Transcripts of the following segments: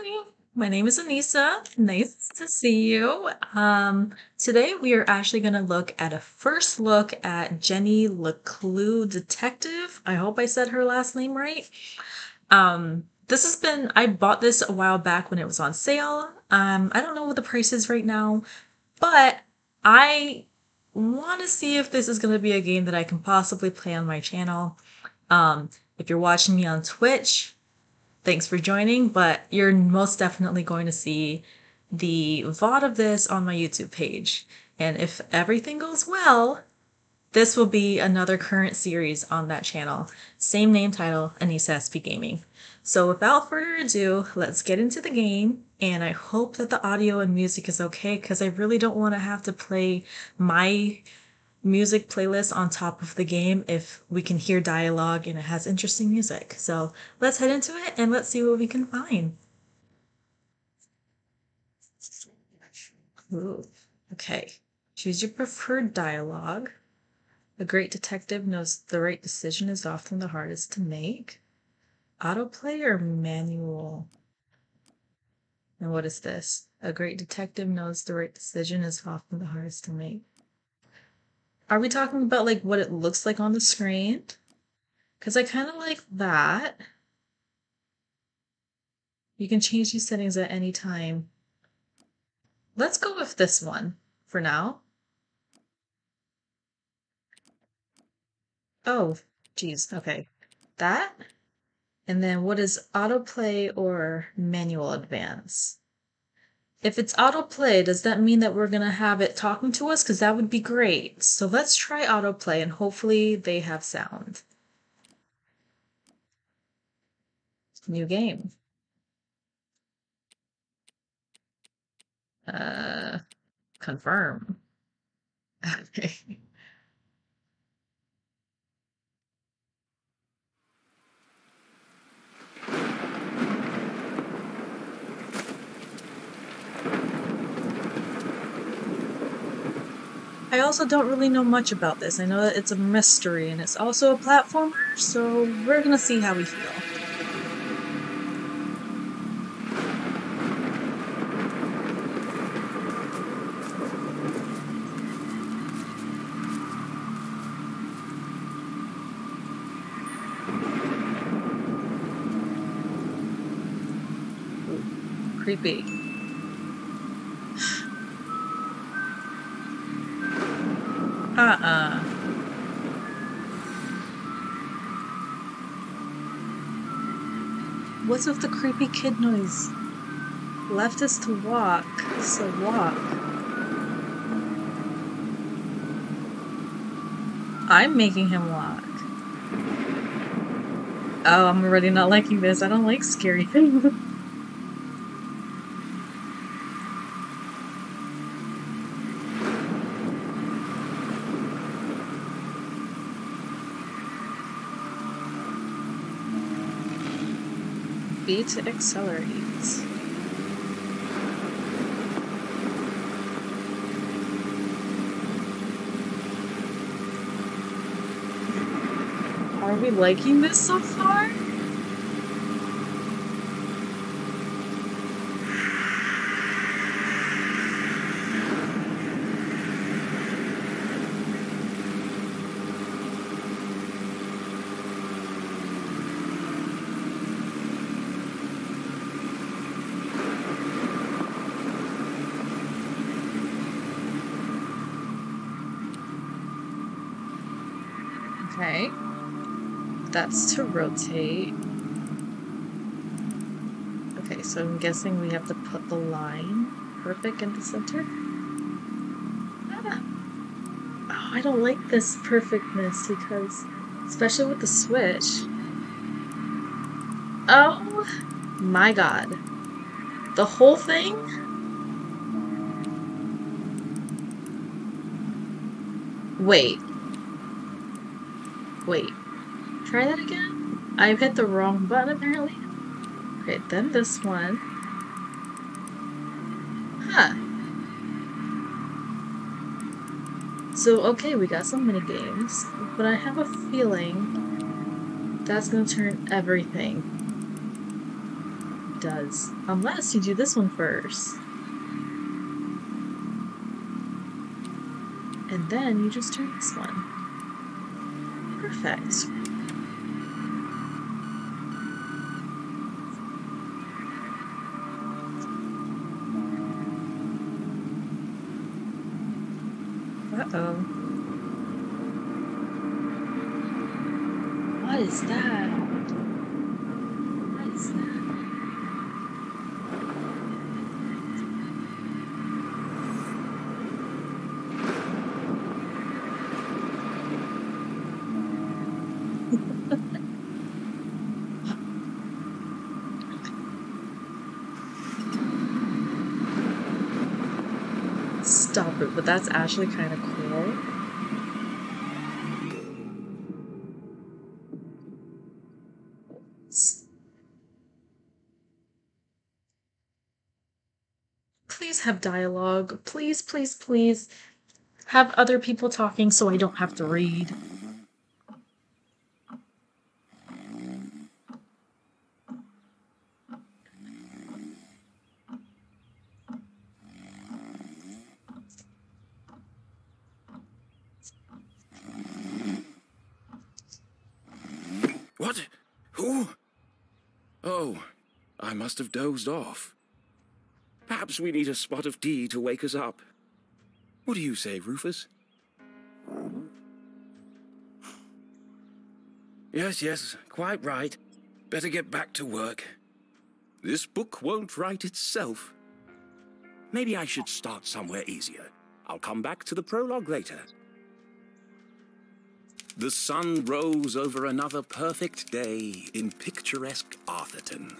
Hi, my name is Anissa. Nice to see you. Um, today we are actually going to look at a first look at Jenny LeClue Detective. I hope I said her last name right. Um, this has been, I bought this a while back when it was on sale. Um, I don't know what the price is right now, but I want to see if this is going to be a game that I can possibly play on my channel. Um, if you're watching me on Twitch, thanks for joining, but you're most definitely going to see the VOD of this on my YouTube page. And if everything goes well, this will be another current series on that channel. Same name title, Anissa SP Gaming. So without further ado, let's get into the game. And I hope that the audio and music is okay because I really don't want to have to play my music playlist on top of the game if we can hear dialogue and it has interesting music. So let's head into it and let's see what we can find. Ooh, okay. Choose your preferred dialogue. A great detective knows the right decision is often the hardest to make. Autoplay or manual? And what is this? A great detective knows the right decision is often the hardest to make. Are we talking about like what it looks like on the screen? Because I kind of like that. You can change these settings at any time. Let's go with this one for now. Oh, geez. Okay. That. And then what is autoplay or manual advance? If it's autoplay, does that mean that we're going to have it talking to us? Because that would be great. So let's try autoplay and hopefully they have sound. New game. Uh, confirm. Okay. I also don't really know much about this. I know that it's a mystery and it's also a platformer, so we're gonna see how we feel. Ooh, creepy. What's with the creepy kid noise? Left us to walk, so walk. I'm making him walk. Oh, I'm already not liking this. I don't like scary things. To accelerate. Are we liking this so far? Okay. That's to rotate. Okay, so I'm guessing we have to put the line perfect in the center. Ah. Oh, I don't like this perfectness because, especially with the switch. Oh my god. The whole thing? Wait. Wait. Try that again? I've hit the wrong button apparently. Okay, then this one. Huh. So, okay, we got some mini games, but I have a feeling that's gonna turn everything It does. Unless you do this one first. And then you just turn this one. Perfect. Uh-oh. What is that? What is that? Stop it, but that's actually kind of cool. Please have dialogue. Please, please, please have other people talking so I don't have to read. What? Who? Oh, I must have dozed off. Perhaps we need a spot of tea to wake us up. What do you say, Rufus? Yes, yes, quite right. Better get back to work. This book won't write itself. Maybe I should start somewhere easier. I'll come back to the prologue later. The sun rose over another perfect day in picturesque Arthurton.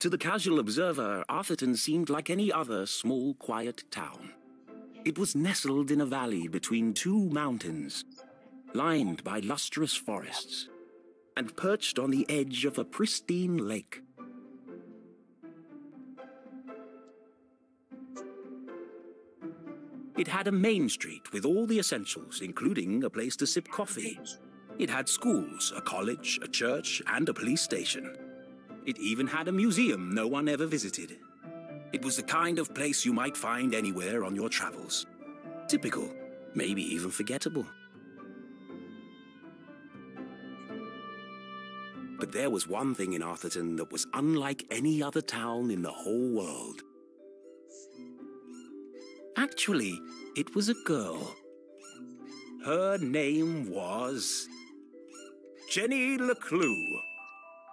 To the casual observer, Arthurton seemed like any other small, quiet town. It was nestled in a valley between two mountains, lined by lustrous forests, and perched on the edge of a pristine lake. It had a main street with all the essentials, including a place to sip coffee. It had schools, a college, a church, and a police station. It even had a museum no one ever visited. It was the kind of place you might find anywhere on your travels. Typical, maybe even forgettable. But there was one thing in Arthurton that was unlike any other town in the whole world. Actually, it was a girl. Her name was. Jenny LeClue.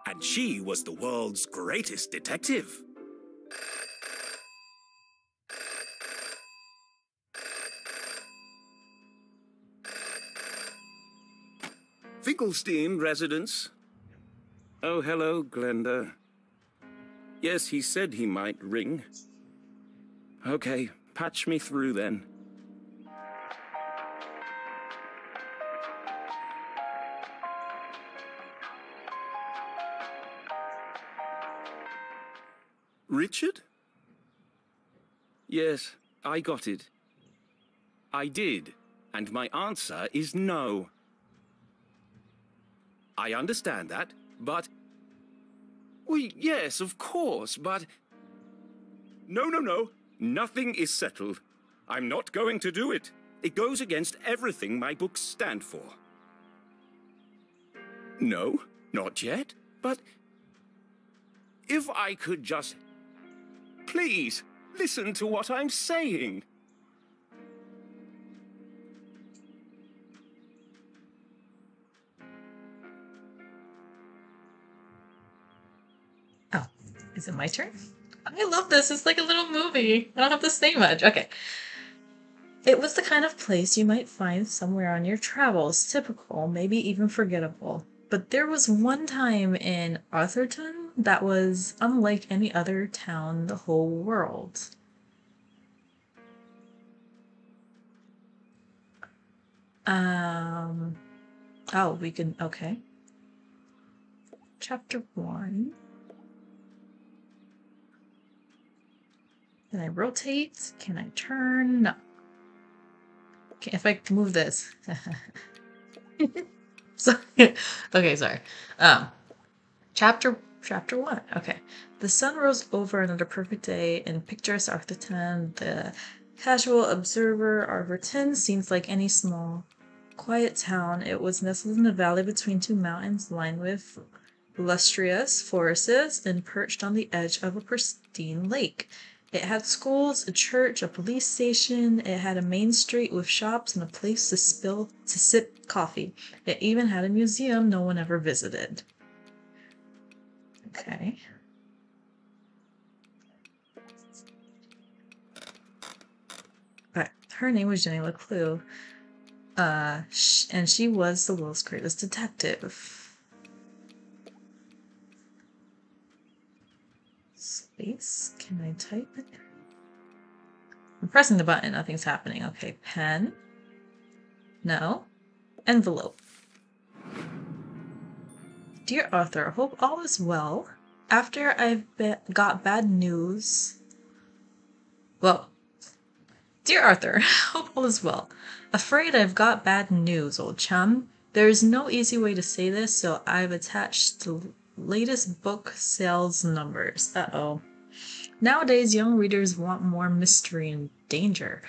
And she was the world's greatest detective. Finkelstein residence. Oh, hello, Glenda. Yes, he said he might ring. Okay, patch me through then. Richard? Yes, I got it. I did, and my answer is no. I understand that, but. Well, yes, of course, but. No, no, no. Nothing is settled. I'm not going to do it. It goes against everything my books stand for. No, not yet, but. If I could just. Please, listen to what I'm saying. Oh, is it my turn? I love this. It's like a little movie. I don't have to say much. Okay. It was the kind of place you might find somewhere on your travels, typical, maybe even forgettable. But there was one time in Arthurton that was unlike any other town in the whole world. Um, oh, we can, okay. Chapter 1. Can I rotate? Can I turn? No. if I move this. so, okay, sorry. Um, chapter chapter one. Okay, the sun rose over another perfect day in picturesque Arthurton. The casual observer, Arthurton seems like any small, quiet town. It was nestled in a valley between two mountains, lined with lustrous forests, and perched on the edge of a pristine lake. It had schools, a church, a police station. It had a main street with shops and a place to spill to sip coffee. It even had a museum no one ever visited. Okay. But her name was Jenny LeClue. Uh, and she was the world's greatest detective. Space? Can I type? I'm pressing the button, nothing's happening. Okay, pen. No. Envelope. Dear Arthur, hope all is well. After I've be- got bad news. Well, Dear Arthur, hope all is well. Afraid I've got bad news, old chum. There is no easy way to say this, so I've attached the latest book sales numbers. Uh oh. Nowadays, young readers want more mystery and danger.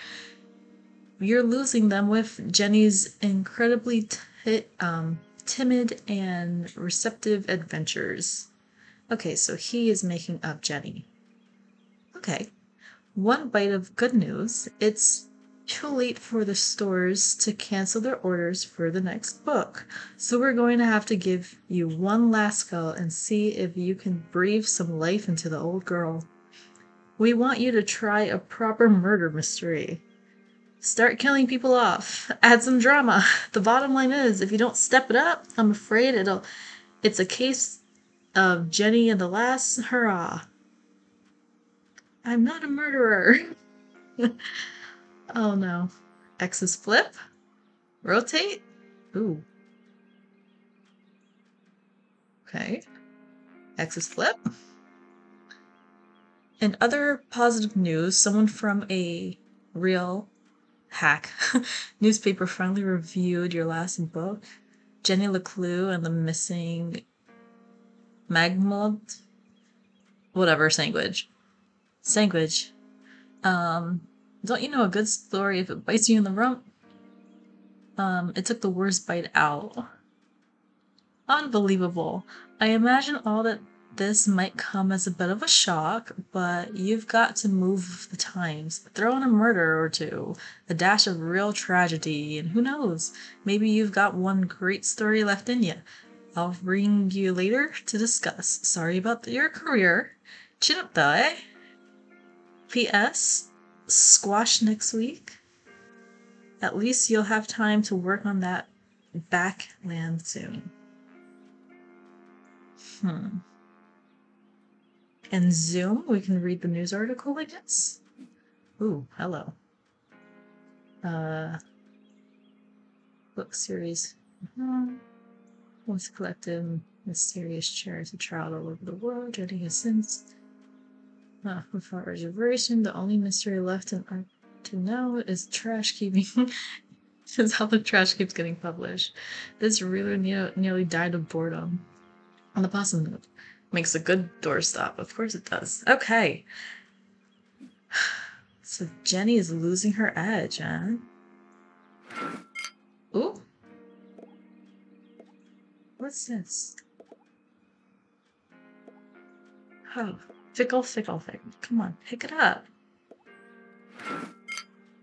You're losing them with Jenny's incredibly t- um, timid and receptive adventures. Okay, so he is making up Jenny. Okay. One bite of good news it's too late for the stores to cancel their orders for the next book. So we're going to have to give you one last go and see if you can breathe some life into the old girl. We want you to try a proper murder mystery. Start killing people off. Add some drama. The bottom line is if you don't step it up, I'm afraid it'll it's a case of Jenny and the last hurrah. I'm not a murderer. oh no. X's flip? Rotate? Ooh. Okay. X's flip. In other positive news, someone from a real hack newspaper finally reviewed your last book, Jenny LeClue and the Missing Magmod, whatever language. Sandwich. Um, don't you know a good story if it bites you in the rump? Um, it took the worst bite out. Unbelievable. I imagine all that this might come as a bit of a shock, but you've got to move the times. Throw in a murder or two, a dash of real tragedy, and who knows, maybe you've got one great story left in you. I'll ring you later to discuss. Sorry about your career. Chin up though, eh? P.S. Squash next week. At least you'll have time to work on that backland soon. Hmm. And Zoom, we can read the news article, I guess. Ooh, hello. Uh, book series. Mm-hmm. Once collected mysterious charity trial all over the world. Jenny has since uh, without reservation. The only mystery left in art to know is trash keeping. is how the trash keeps getting published. This reader ne- nearly died of boredom. On the positive note, makes a good doorstop. Of course it does. Okay. So Jenny is losing her edge, huh? Ooh. What's this? Oh, fickle, fickle, fickle. Come on, pick it up.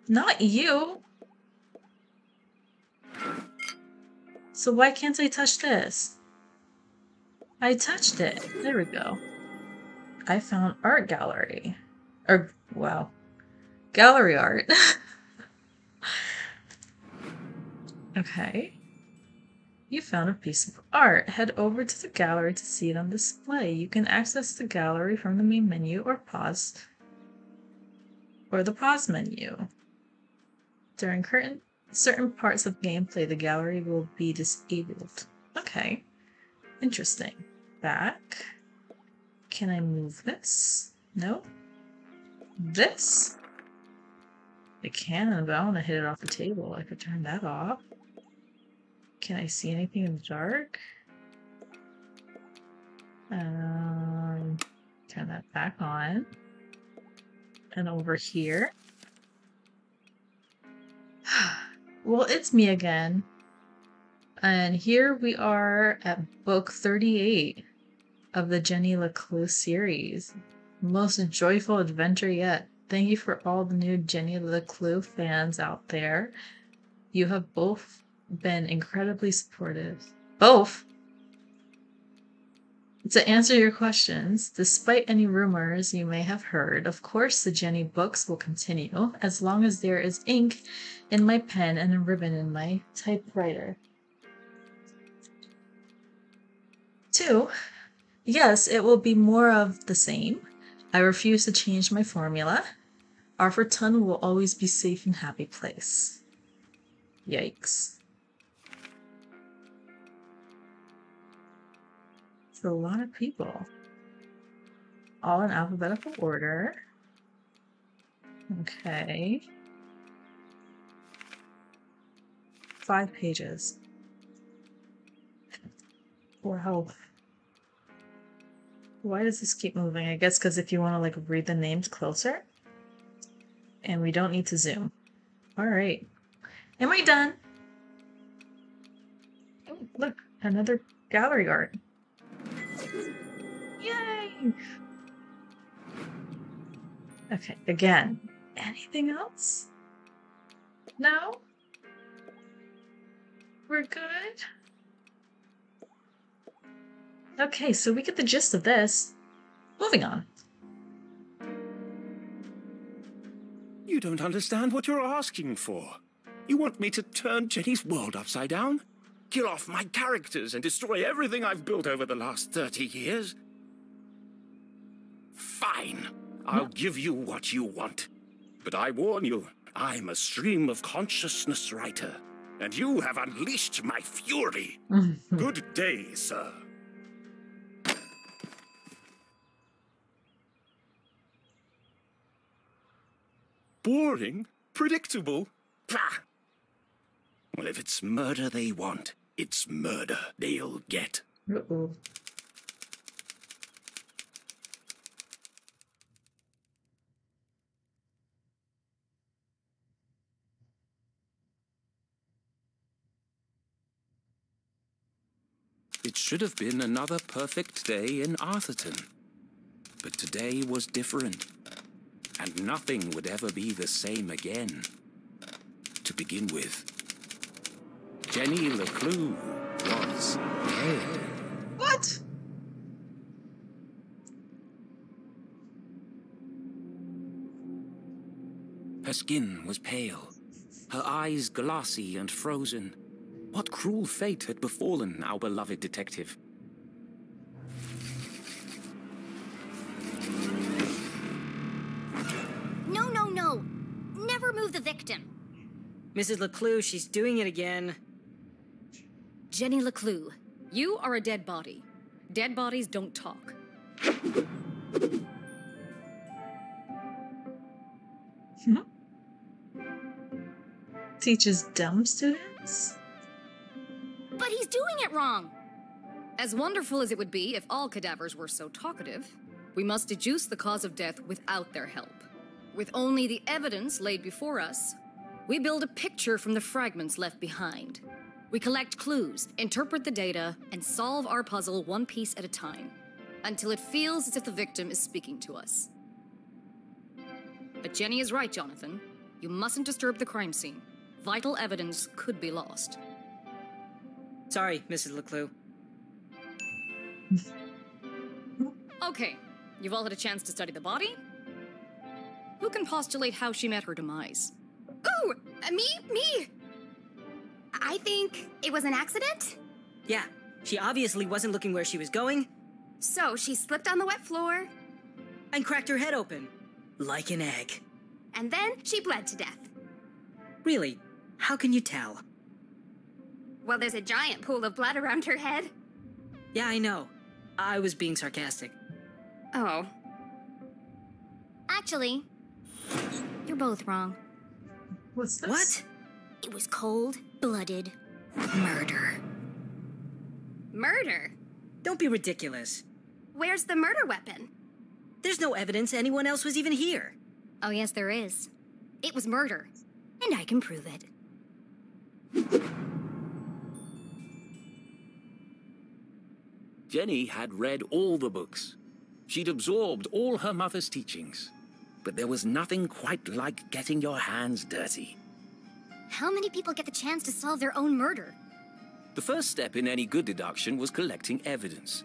Not you. So why can't I touch this? I touched it. There we go. I found art gallery. Or, wow. Gallery art. okay. You found a piece of art. Head over to the gallery to see it on display. You can access the gallery from the main menu or pause or the pause menu. During current, certain parts of gameplay, the gallery will be disabled. Okay. Interesting. Back. Can I move this? No. This? I can, but I want to hit it off the table. I could turn that off. Can I see anything in the dark? Um, turn that back on. And over here. well, it's me again. And here we are at book 38 of the Jenny LeClue series. Most joyful adventure yet. Thank you for all the new Jenny LeClue fans out there. You have both been incredibly supportive. Both? To answer your questions, despite any rumors you may have heard, of course the Jenny books will continue as long as there is ink in my pen and a ribbon in my typewriter. Two, yes, it will be more of the same. I refuse to change my formula. Arthurton will always be safe and happy place. Yikes. It's a lot of people. All in alphabetical order. Okay. Five pages. Wow. Why does this keep moving? I guess because if you want to like read the names closer. And we don't need to zoom. All right. Am I done? Oh, look, another gallery art. Yay! Okay, again. Anything else? No? We're good? Okay, so we get the gist of this. Moving on. You don't understand what you're asking for. You want me to turn Jenny's world upside down? Kill off my characters and destroy everything I've built over the last 30 years? Fine. I'll give you what you want. But I warn you, I'm a stream of consciousness writer, and you have unleashed my fury. Good day, sir. Boring? Predictable? Pah! Well, if it's murder they want, it's murder they'll get. Uh-oh. It should have been another perfect day in Arthurton. But today was different. And nothing would ever be the same again. To begin with, Jenny LeClue was dead. What? Her skin was pale, her eyes glassy and frozen. What cruel fate had befallen our beloved detective? Victim. Mrs. LeClue, she's doing it again. Jenny LeClue. You are a dead body. Dead bodies don't talk. Hmm? Teaches dumb students? But he's doing it wrong. As wonderful as it would be if all cadavers were so talkative, we must deduce the cause of death without their help. With only the evidence laid before us, we build a picture from the fragments left behind. We collect clues, interpret the data, and solve our puzzle one piece at a time, until it feels as if the victim is speaking to us. But Jenny is right, Jonathan. You mustn't disturb the crime scene. Vital evidence could be lost. Sorry, Mrs. LeClue. Okay, you've all had a chance to study the body. Who can postulate how she met her demise? Ooh, me, me. I think it was an accident. Yeah, she obviously wasn't looking where she was going So she slipped on the wet floor, and cracked her head open. Like an egg. and then she bled to death. Really? How can you tell? Well, there's a giant pool of blood around her head. Yeah, I know. I was being sarcastic. Oh. Actually, you're both wrong. What's this? What? It was cold blooded murder. Murder? Don't be ridiculous. Where's the murder weapon? There's no evidence anyone else was even here. Oh, yes, there is. It was murder. And I can prove it. Jenny had read all the books. She'd absorbed all her mother's teachings. But there was nothing quite like getting your hands dirty. How many people get the chance to solve their own murder? The first step in any good deduction was collecting evidence.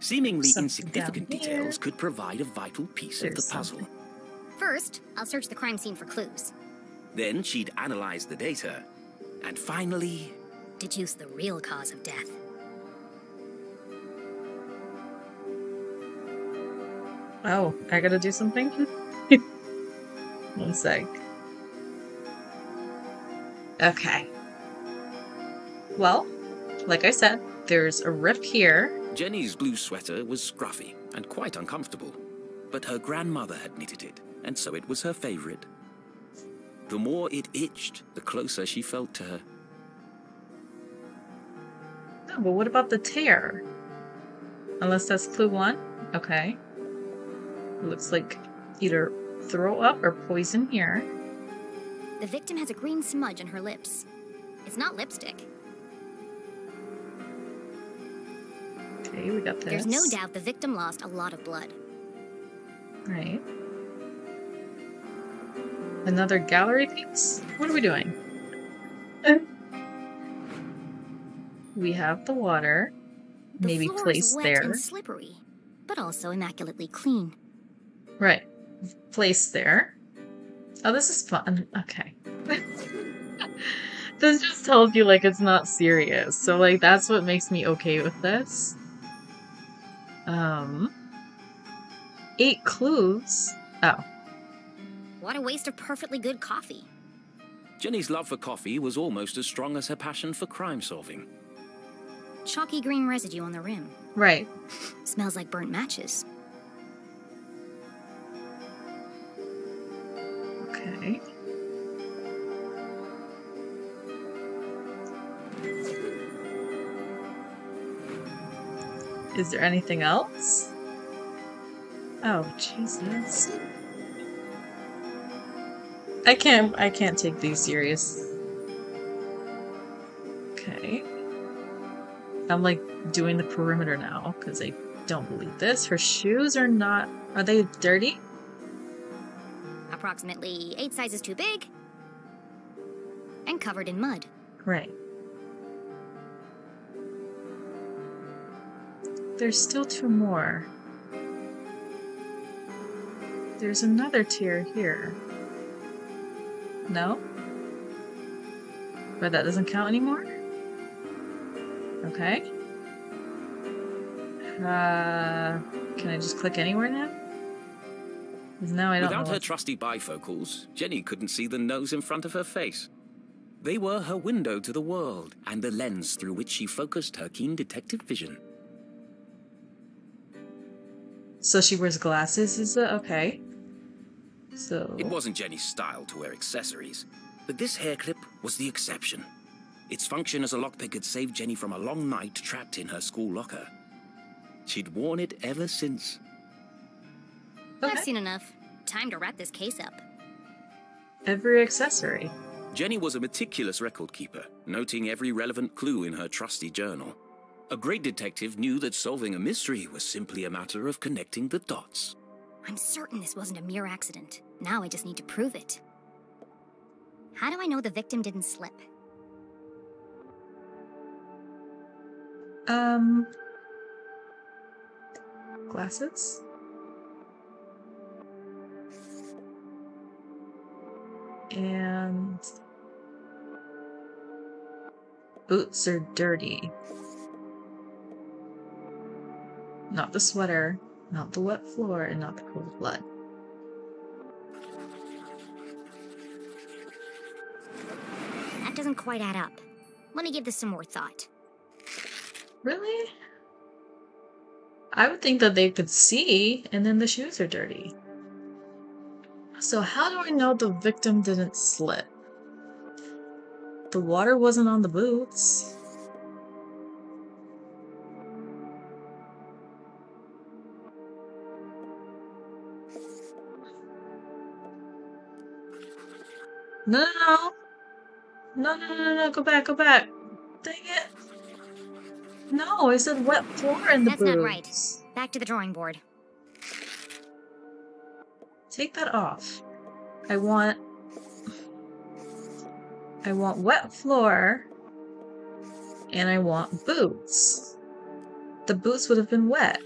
Seemingly Something insignificant details could provide a vital piece of the puzzle. something. First, I'll search the crime scene for clues. Then she'd analyze the data. And finally, Deduce the real cause of death. Oh, I gotta do something? One sec. Okay. Well, like I said, there's a rip here. Jenny's blue sweater was scruffy and quite uncomfortable. But her grandmother had knitted it, and so it was her favorite. The more it itched, the closer she felt to her. No, but what about the tear? Unless that's clue one? Okay. It looks like either throw up or poison here. The victim has a green smudge on her lips. It's not lipstick. Okay, we got this. There's no doubt the victim lost a lot of blood. Right. Another gallery piece? What are we doing? we have the water. The Maybe floor place is wet there. and slippery, but also immaculately clean. Right. Place there. Oh, this is fun. Okay. this just tells you like it's not serious. So like that's what makes me okay with this. Um eight clues. Oh. What a waste of perfectly good coffee. Jenny's love for coffee was almost as strong as her passion for crime solving. Chalky green residue on the rim. Right. Smells like burnt matches. Okay. Is there anything else? Oh, Jesus. I can't I can't take these serious. Okay. I'm like doing the perimeter now because I don't believe this. Her shoes are not are they dirty? Approximately eight sizes too big. And covered in mud. Right. There's still two more. There's another tier here. No? But that doesn't count anymore? Okay. Uh, can I just click anywhere now? Now I don't Without her trusty bifocals, Jenny couldn't see the nose in front of her face. They were her window to the world and the lens through which she focused her keen detective vision. So she wears glasses, is it? Okay. So. It wasn't Jenny's style to wear accessories, but this hair clip was the exception. Its function as a lockpick had saved Jenny from a long night trapped in her school locker. She'd worn it ever since. I've seen enough. Time to wrap this case up. Every accessory. Jenny was a meticulous record keeper, noting every relevant clue in her trusty journal. A great detective knew that solving a mystery was simply a matter of connecting the dots. I'm certain this wasn't a mere accident. Now I just need to prove it. How do I know the victim didn't slip? Um. Glasses? And. Boots are dirty. Not the sweater, not the wet floor, and not the cold blood. That doesn't quite add up. Let me give this some more thought. Really? I would think that they could see, and then the shoes are dirty. So, how do I know the victim didn't slip? The water wasn't on the boots. No, no, no. No, no, no, no, go back, go back. Dang it. No, I said wet floor in the That's boots. not right. Back to the drawing board. Take that off. I want I want wet floor and I want boots. The boots would have been wet.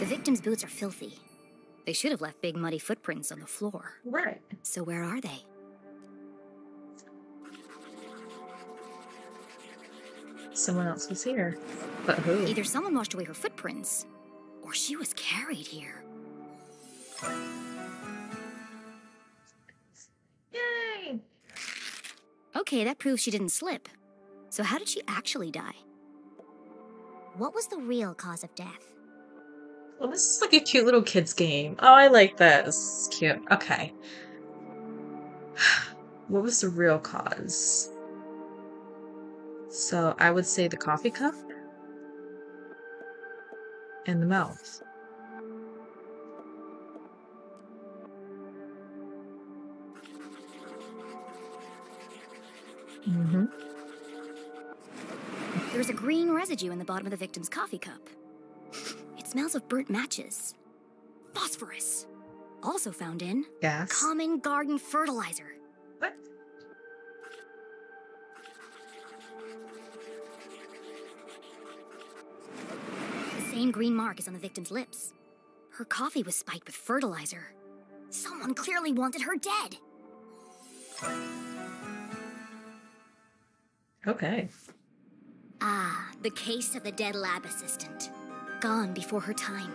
The victim's boots are filthy. They should have left big muddy footprints on the floor. Right. So where are they? Someone else was here. But who? Either someone washed away her footprints, or she was carried here. Yay! Okay, that proves she didn't slip. So how did she actually die? What was the real cause of death? Well, this is like a cute little kids game. Oh, I like this. This cute. Okay. What was the real cause? So I would say the coffee cup and the mouth. Mm-hmm. There's a green residue in the bottom of the victim's coffee cup. It smells of burnt matches. Phosphorus. Also found in Gas. common garden fertilizer. What? Same green mark is on the victim's lips. Her coffee was spiked with fertilizer. Someone clearly wanted her dead. Okay. Ah, the case of the dead lab assistant. Gone before her time.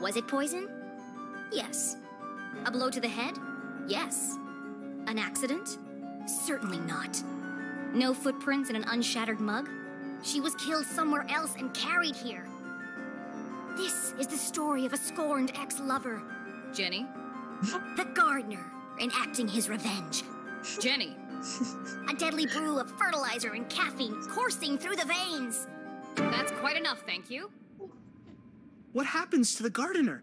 Was it poison? Yes. A blow to the head? Yes. An accident? Certainly not. No footprints in an unshattered mug? She was killed somewhere else and carried here. This is the story of a scorned ex lover, Jenny? the gardener, enacting his revenge. Jenny! A deadly brew of fertilizer and caffeine coursing through the veins. That's quite enough, thank you. What happens to the gardener?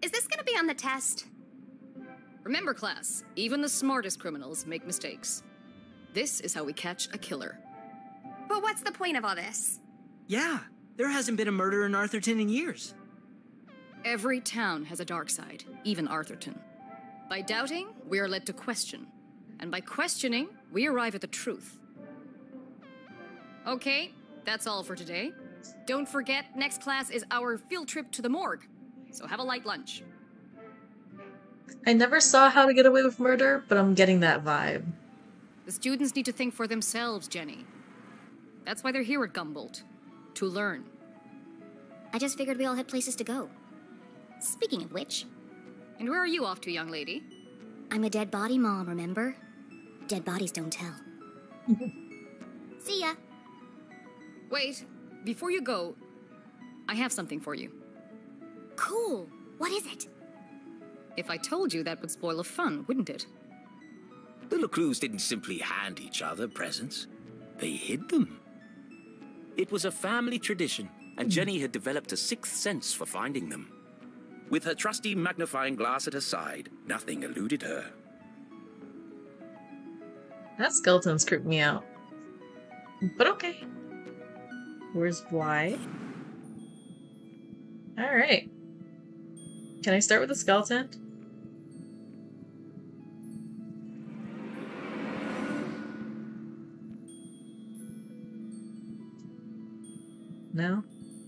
Is this gonna be on the test? Remember, class, even the smartest criminals make mistakes. This is how we catch a killer. But what's the point of all this? Yeah, there hasn't been a murder in Arthurton in years. Every town has a dark side, even Arthurton. By doubting, we are led to question. And by questioning, we arrive at the truth. Okay, that's all for today. Don't forget, next class is our field trip to the morgue. So have a light lunch. I never saw How to Get Away with Murder, but I'm getting that vibe. The students need to think for themselves, Jenny. That's why they're here at Gumboldt. To learn. I just figured we all had places to go. Speaking of which, And where are you off to, young lady? I'm a dead body mom, remember? Dead bodies don't tell. See ya. Wait, before you go, I have something for you. Cool. What is it? If I told you, that would spoil the fun, wouldn't it? The LeClues didn't simply hand each other presents, they hid them. It was a family tradition, and hmm. Jenny had developed a sixth sense for finding them. With her trusty magnifying glass at her side, nothing eluded her. That skeleton's creeped me out. But okay. Where's why? Alright. Can I start with the skeleton? No?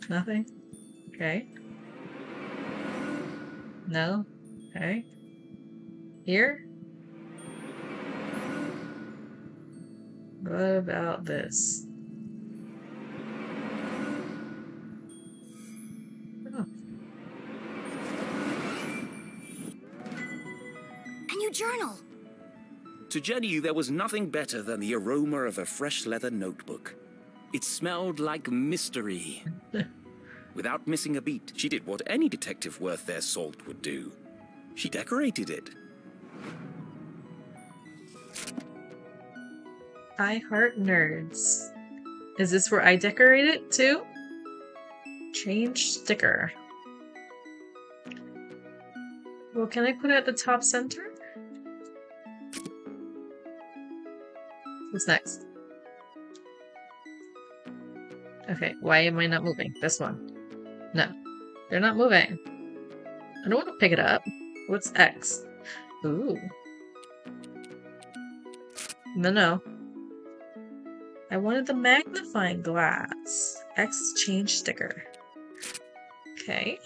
Nothing? Okay. No? Okay. Here? What about this? Oh, A new journal. To Jenny, there was nothing better than the aroma of a fresh leather notebook. It smelled like mystery. Without missing a beat, she did what any detective worth their salt would do She decorated it. I heart nerds. Is this where I decorate it too? Change sticker. Well, can I put it at the top center? What's next? Okay, why am I not moving? This one. No. They're not moving. I don't want to pick it up. What's X? Ooh. No, no. I wanted the magnifying glass. X change sticker. Okay.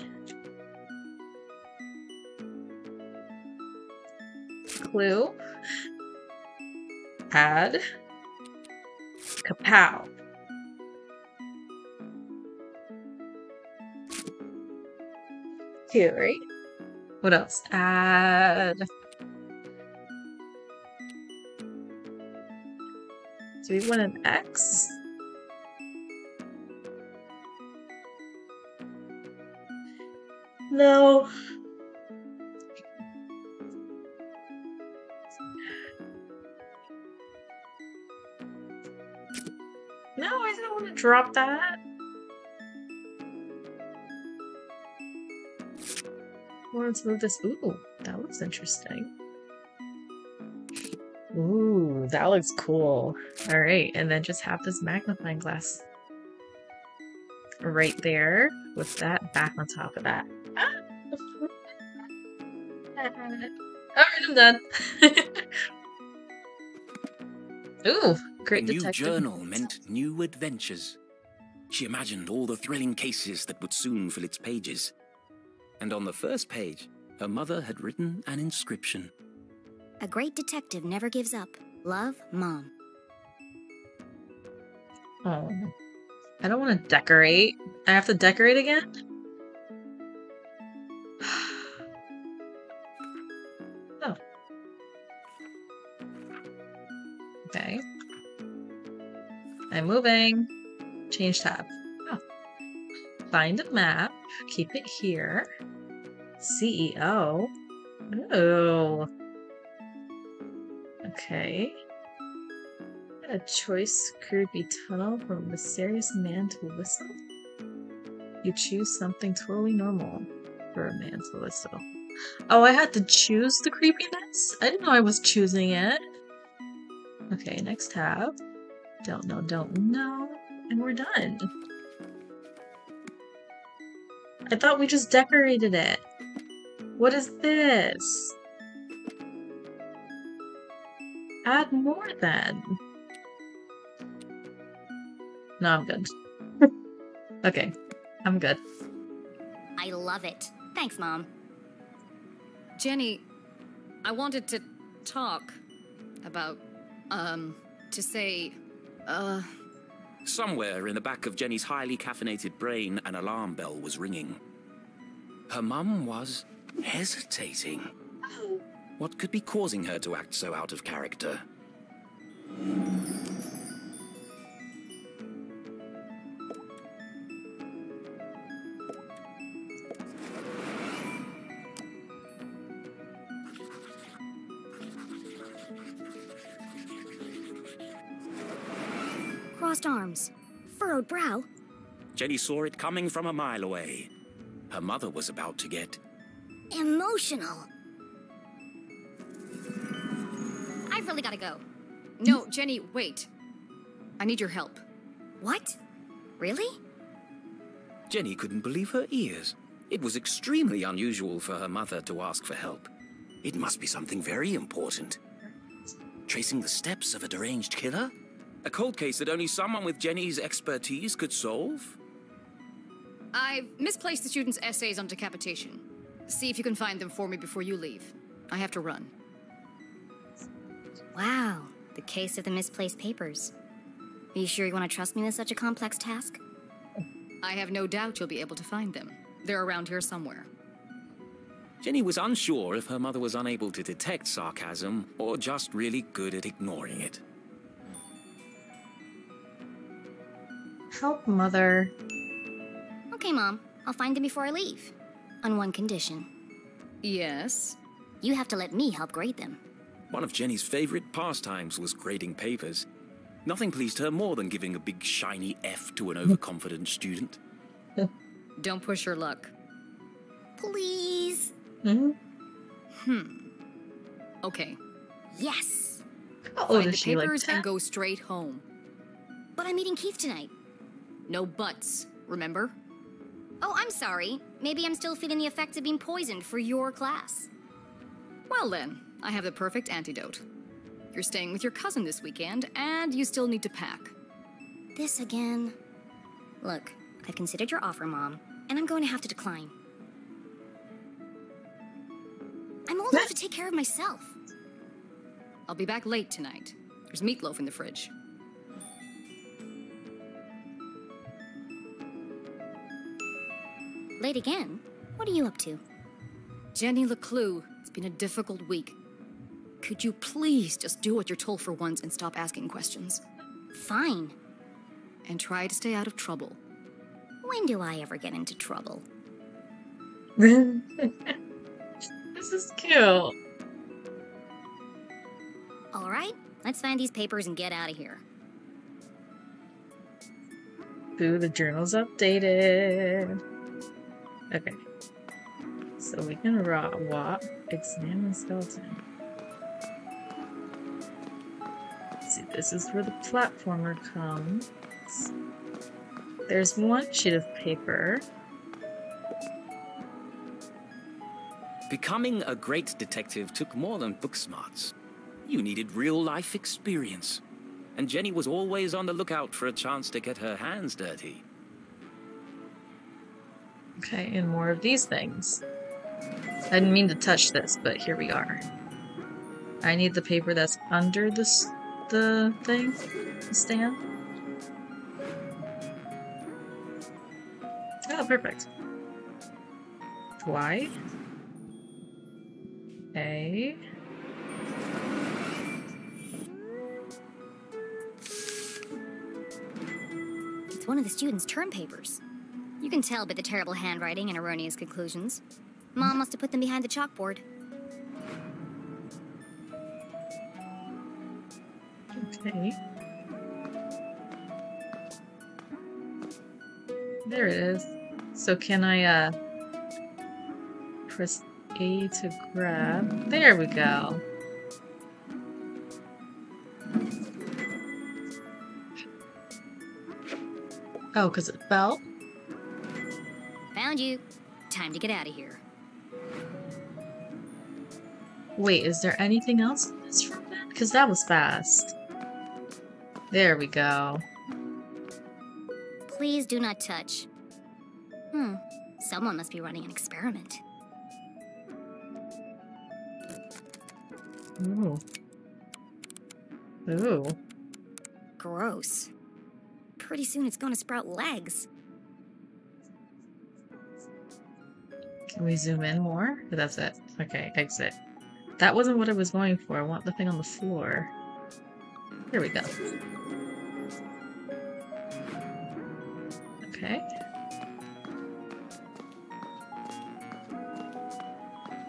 Clue. Add. Kapow. Cute, right? What else? Add. Do we want an X? No. No, I don't want to drop that. I wanted to move this. Ooh, that looks interesting. Ooh, that looks cool. All right, and then just have this magnifying glass right there with that back on top of that. All right, I'm done. Ooh, great a new detective. journal meant new adventures. She imagined all the thrilling cases that would soon fill its pages. And on the first page, her mother had written an inscription. A great detective never gives up. Love, Mom. Oh, I don't want to decorate. I have to decorate again. oh. Okay. I'm moving. Change tab. Oh. Find a map. Keep it here. CEO. Oh. Okay. A choice creepy tunnel from a mysterious man to whistle. You choose something totally normal for a man to whistle. Oh, I had to choose the creepiness? I didn't know I was choosing it. Okay, next tab. Don't know, don't know. And we're done. I thought we just decorated it. What is this? Add more then. No, I'm good. okay, I'm good. I love it. Thanks, Mom. Jenny, I wanted to talk about, um, to say, uh, Somewhere in the back of Jenny's highly caffeinated brain, an alarm bell was ringing. Her mum was hesitating. Oh. What could be causing her to act so out of character? Crossed arms. Furrowed brow. Jenny saw it coming from a mile away. Her mother was about to get Emotional. I've really gotta go. no, Jenny, wait. I need your help. What? Really? Jenny couldn't believe her ears. It was extremely unusual for her mother to ask for help. It must be something very important. Tracing the steps of a deranged killer? A cold case that only someone with Jenny's expertise could solve? I've misplaced the students' essays on decapitation. See if you can find them for me before you leave. I have to run. Wow. The case of the misplaced papers. Are you sure you want to trust me with such a complex task? I have no doubt you'll be able to find them. They're around here somewhere. Jenny was unsure if her mother was unable to detect sarcasm or just really good at ignoring it. Help, mother. Okay, Mom. I'll find them before I leave. On one condition. Yes. You have to let me help grade them. One of Jenny's favorite pastimes was grading papers. Nothing pleased her more than giving a big shiny F to an overconfident student. Don't push your luck. Please. Mhm. Hmm. Okay. Yes. How old Find is the she? Like papers and go straight home. But I'm meeting Keith tonight. No buts, remember? Oh, I'm sorry. Maybe I'm still feeling the effects of being poisoned for your class. Well then, I have the perfect antidote. You're staying with your cousin this weekend, and you still need to pack. This again. Look, I've considered your offer, Mom, and I'm going to have to decline. I'm old enough to take care of myself. I'll be back late tonight. There's meatloaf in the fridge. Late again? What are you up to? Jenny LeClue, it's been a difficult week. Could you please just do what you're told for once and stop asking questions? Fine. And try to stay out of trouble. When do I ever get into trouble? this is cute. All right, let's find these papers and get out of here. Boo, the journal's updated. Okay. So we can walk, examine the skeleton. See, this is where the platformer comes. There's one sheet of paper. Becoming a great detective took more than book smarts. You needed real life experience. And Jenny was always on the lookout for a chance to get her hands dirty. Okay, and more of these things. I didn't mean to touch this, but here we are. I need the paper that's under this the thing, the stand. Oh, perfect. Why? Okay. It's one of the students' term papers. You can tell by the terrible handwriting and erroneous conclusions. Mom must have put them behind the chalkboard. Okay. There it is. So can I, uh, press A to grab? There we go. Oh, because it fell? Found you. Time to get out of here. Wait, is there anything else in this room then? Because that was fast. There we go. Please do not touch. Hmm. Someone must be running an experiment. Ooh. Ooh. Gross. Pretty soon it's gonna sprout legs. Can we zoom in more? That's it. Okay, exit. That wasn't what I was going for. I want the thing on the floor. Here we go. Okay.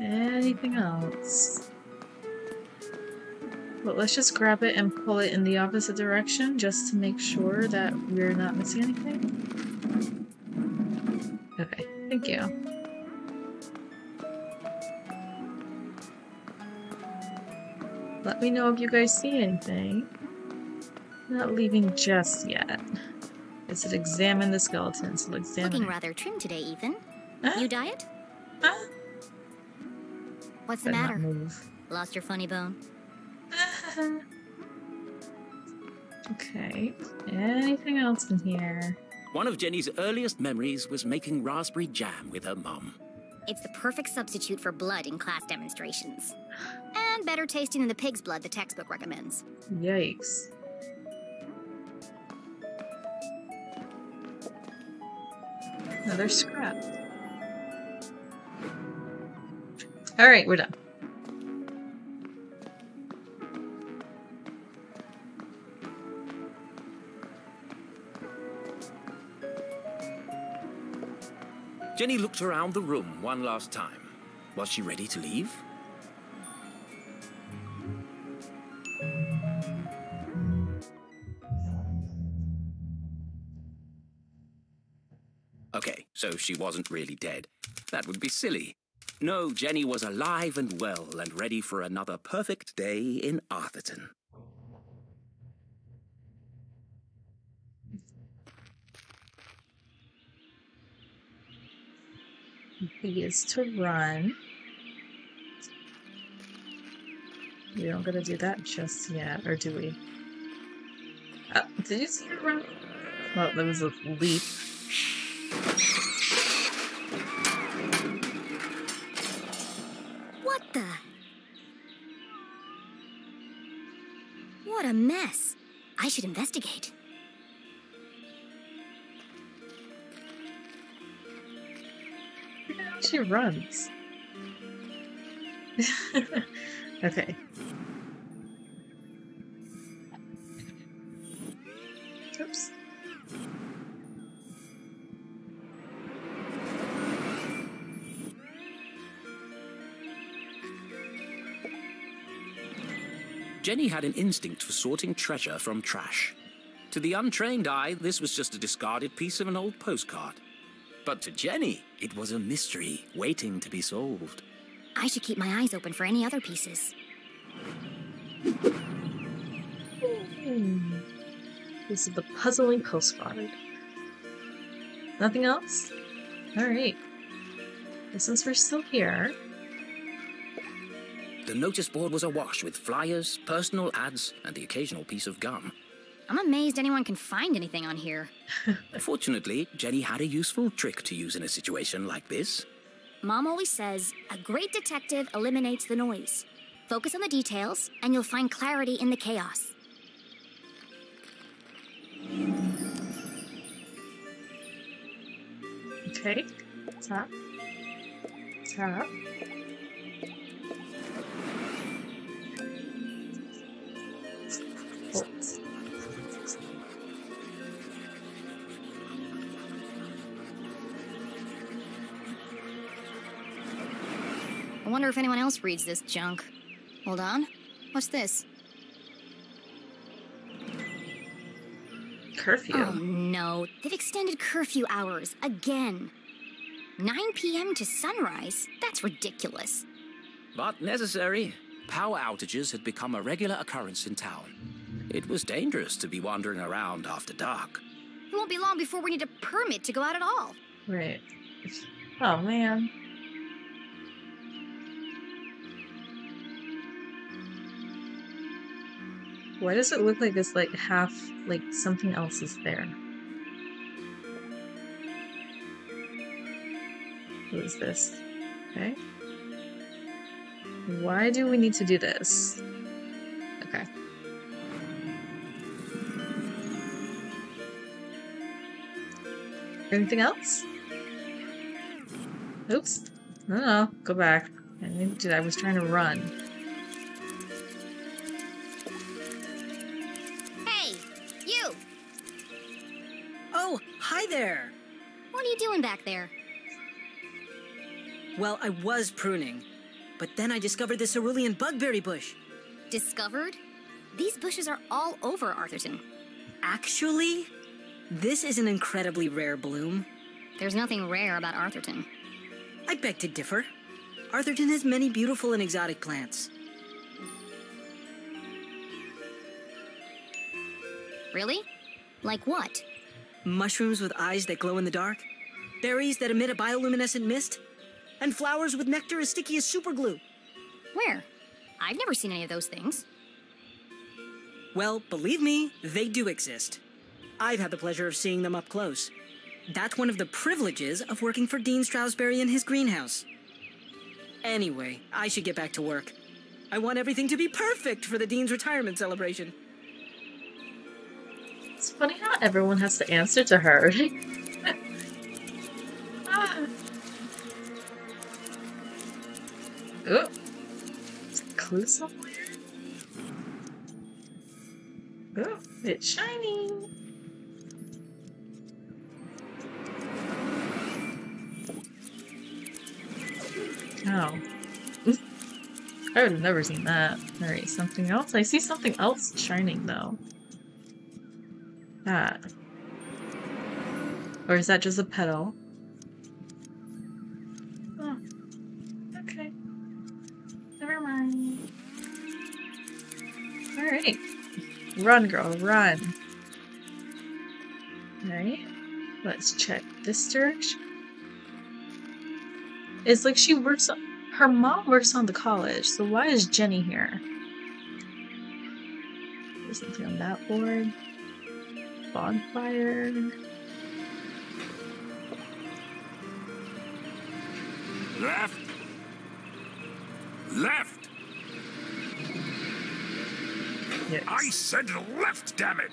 Anything else? But let's just grab it and pull it in the opposite direction just to make sure that we're not missing anything. Okay, thank you. Let me know if you guys see anything. Not leaving just yet. It said examine the skeleton, so examine Looking it. rather trim today, Ethan. Huh? You diet? Huh? What's the matter? move. Lost your funny bone? okay. Anything else in here? One of Jenny's earliest memories was making raspberry jam with her mum. It's the perfect substitute for blood in class demonstrations. Eh, And better tasting than the pig's blood the textbook recommends. Yikes. Another scrap. Alright, we're done. Jenny looked around the room one last time. Was she ready to leave? Okay, so she wasn't really dead. That would be silly. No, Jenny was alive and well and ready for another perfect day in Arthurton. He is to run. We don't gotta do that just yet, or do we? Uh, did you see her run? Well, there was a leap. What the? What a mess. I should investigate. She runs. okay. Jenny had an instinct for sorting treasure from trash. To the untrained eye, this was just a discarded piece of an old postcard. But to Jenny, it was a mystery waiting to be solved. I should keep my eyes open for any other pieces. Hmm. This is the puzzling postcard. Nothing else? Alright. Since we're still here, The notice board was awash with flyers, personal ads, and the occasional piece of gum. I'm amazed anyone can find anything on here. Fortunately, Jenny had a useful trick to use in a situation like this. Mom always says a great detective eliminates the noise. Focus on the details, and you'll find clarity in the chaos. okay. Tap. Tap. I wonder if anyone else reads this junk. Hold on. What's this? Curfew. Oh no, they've extended curfew hours again. 9 p.m. to sunrise? That's ridiculous. But necessary. Power outages had become a regular occurrence in town. It was dangerous to be wandering around after dark. It won't be long before we need a permit to go out at all. Right. Oh man. Why does it look like it's like half like something else is there? What is this? Okay. Why do we need to do this? Okay. Anything else? Oops. No, no, go back. I need to, I was trying to run. Hey, you! Oh, hi there. What are you doing back there? Well, I was pruning, but then I discovered the cerulean bugberry bush. Discovered? These bushes are all over Arthurton. Actually, this is an incredibly rare bloom. There's nothing rare about Arthurton. I beg to differ. Arthurton has many beautiful and exotic plants. Really? Like what? Mushrooms with eyes that glow in the dark, berries that emit a bioluminescent mist, and flowers with nectar as sticky as superglue. Where? I've never seen any of those things. Well, believe me, they do exist. I've had the pleasure of seeing them up close. That's one of the privileges of working for Dean Stroudsbury in his greenhouse. Anyway, I should get back to work. I want everything to be perfect for the Dean's retirement celebration. It's funny how everyone has to answer to her. clue somewhere? Oh, it's shining. Oh. I would have never seen that. Alright, something else? I see something else shining though. That. Or is that just a petal? Run, girl, run. Alright. Let's check this direction. It's like she works on her mom works on the college, so why is Jenny here? There's nothing on that board. Bonfire. Left. Left. Yes. I said left, damn it.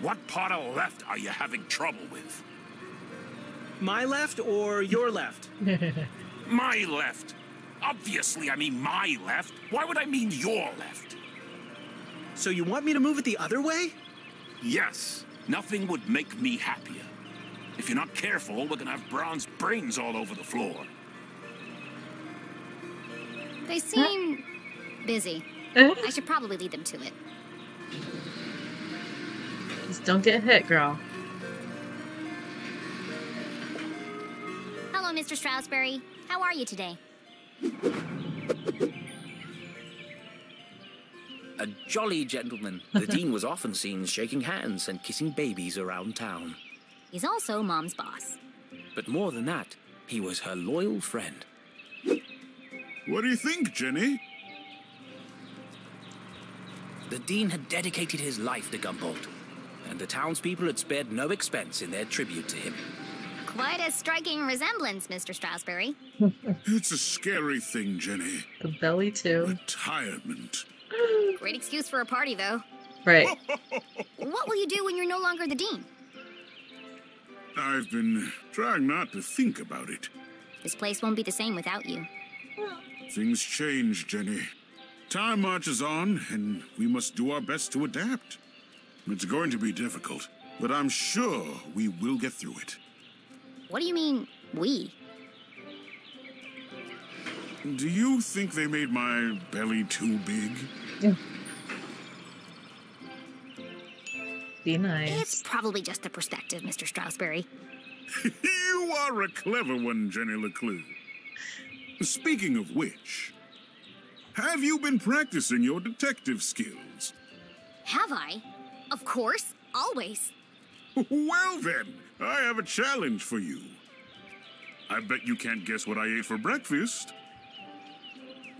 What part of left are you having trouble with? My left or your left? My left. Obviously, I mean my left. Why would I mean your left? So you want me to move it the other way? Yes, nothing would make me happier. If you're not careful, we're gonna have bronze brains all over the floor. They seem busy. I should probably lead them to it. Just don't get hit, girl. Hello, Mr. Stroudsbury. How are you today? A jolly gentleman. The dean was often seen shaking hands and kissing babies around town. He's also Mom's boss. But more than that, he was her loyal friend. What do you think, Jenny? The dean had dedicated his life to Gumboldt, and the townspeople had spared no expense in their tribute to him. Quite a striking resemblance, Mr. Stroudsbury. It's a scary thing, Jenny. The belly too. Retirement. Great excuse for a party, though. Right. What will you do when you're no longer the dean? I've been trying not to think about it. This place won't be the same without you. Things change, Jenny. Time marches on, and we must do our best to adapt. It's going to be difficult, but I'm sure we will get through it. What do you mean, we? Do you think they made my belly too big? Be nice. It's probably just the perspective, Mr. Stroudsbury. you are a clever one, Jenny LeClue. Speaking of which, have you been practicing your detective skills? Have I? Of course, always. Well then, I have a challenge for you. I bet you can't guess what I ate for breakfast.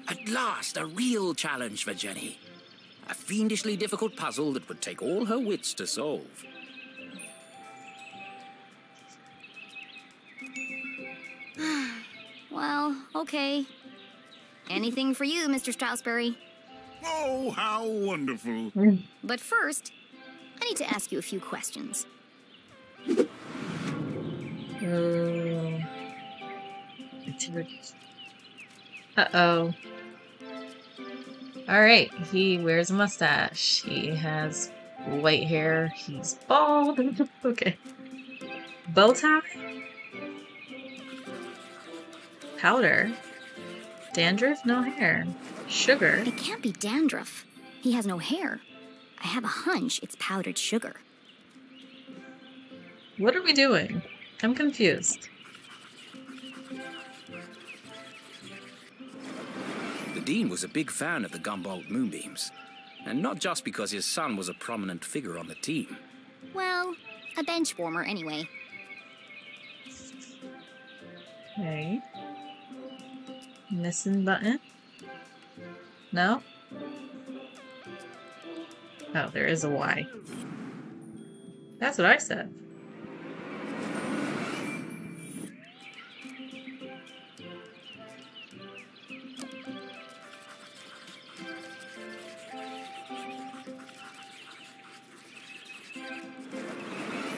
At last, a real challenge for Jenny. A fiendishly difficult puzzle that would take all her wits to solve. Well, okay. Anything for you, Mr. Stroudsbury. Oh, how wonderful. But first, I need to ask you a few questions. Oh. Uh oh. Alright, he wears a mustache. He has white hair. He's bald. okay. Bow tie? Powder? Dandruff? No hair. Sugar? It can't be dandruff. He has no hair. I have a hunch it's powdered sugar. What are we doing? I'm confused. The dean was a big fan of the Gumboldt moonbeams, and not just because his son was a prominent figure on the team. Well, a bench warmer anyway. Okay. Missing button? No? Oh, there is a Y. That's what I said.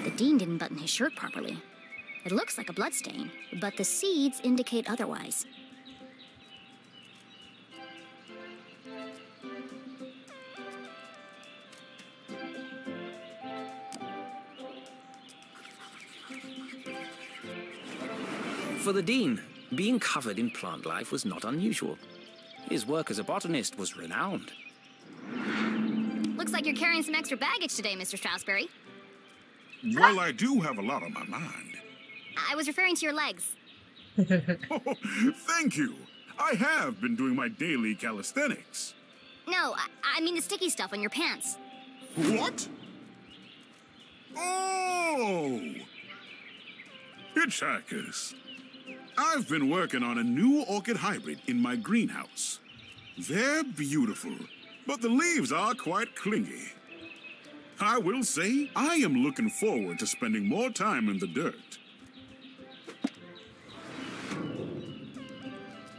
The dean didn't button his shirt properly. It looks like a bloodstain, but the seeds indicate otherwise. For the dean, being covered in plant life was not unusual. His work as a botanist was renowned. Looks like you're carrying some extra baggage today, Mr. Strasberry. Well, I do have a lot on my mind. I was referring to your legs. Oh, thank you. I have been doing my daily calisthenics. No, I, I mean the sticky stuff on your pants. What? Oh! Hitchhikers. I've been working on a new orchid hybrid in my greenhouse. They're beautiful, but the leaves are quite clingy. I will say, I am looking forward to spending more time in the dirt.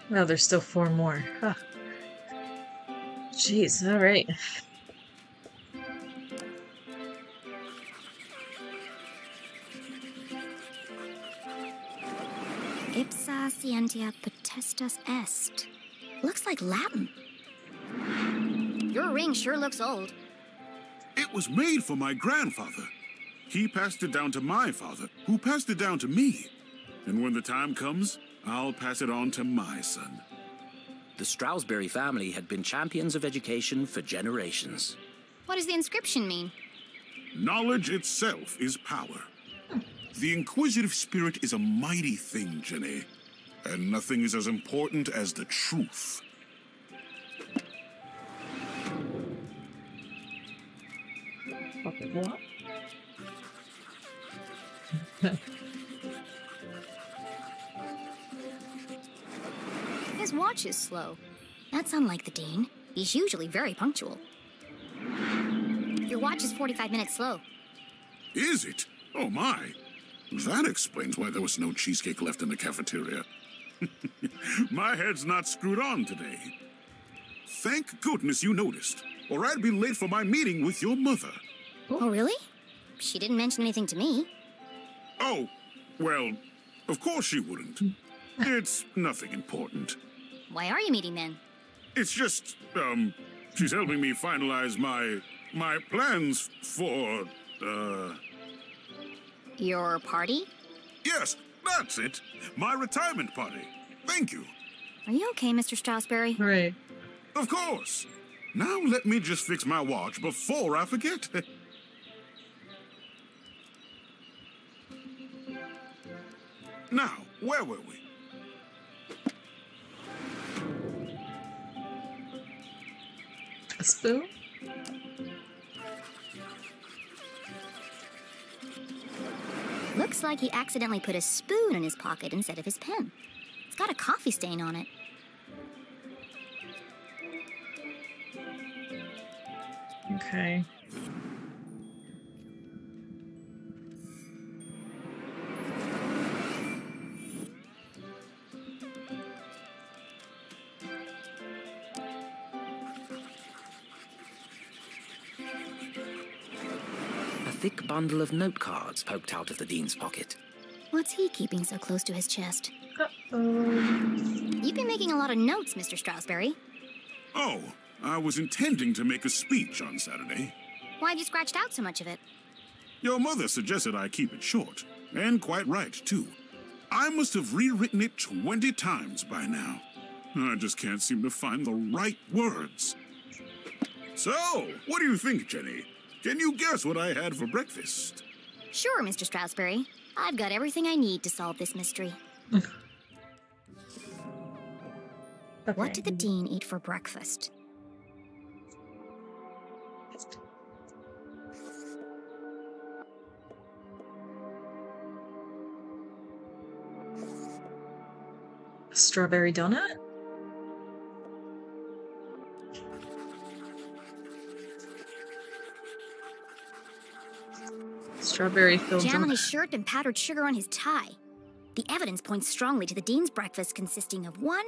Well, there's still four more. Huh. Jeez, alright. Ipsa scientia potestas est. Looks like Latin. Your ring sure looks old. It was made for my grandfather. He passed it down to my father, who passed it down to me. And when the time comes, I'll pass it on to my son. The Stroudsbury family had been champions of education for generations. What does the inscription mean? Knowledge itself is power. The inquisitive spirit is a mighty thing, Jenny. And nothing is as important as the truth. What? His watch is slow. That's unlike the Dean. He's usually very punctual. Your watch is 45 minutes slow. Is it? Oh my. That explains why there was no cheesecake left in the cafeteria. my head's not screwed on today. Thank goodness you noticed, or I'd be late for my meeting with your mother. Oh, really? She didn't mention anything to me. Oh, well, of course she wouldn't. It's nothing important. Why are you meeting then? It's just, um, she's helping me finalize my my plans for, uh, Your party? yes, that's it. My retirement party. Thank you. Are you okay, Mr. Strasberry? Right. Of course. Now let me just fix my watch before I forget. now, where were we? A spoon? Looks like he accidentally put a spoon in his pocket instead of his pen. It's got a coffee stain on it. Okay. Bundle of note cards poked out of the dean's pocket. What's he keeping so close to his chest? Uh-oh. You've been making a lot of notes, Mr. Strasberry. Oh, I was intending to make a speech on Saturday. Why have you scratched out so much of it? Your mother suggested I keep it short, and quite right, too. I must have rewritten it 20 times by now. I just can't seem to find the right words. So, what do you think, Jenny? Can you guess what I had for breakfast? Sure, Mr. Strasberry. I've got everything I need to solve this mystery. What did the dean eat for breakfast? Strawberry donut? Strawberry filled Jam on his shirt and powdered sugar on his tie. The evidence points strongly to the dean's breakfast consisting of one,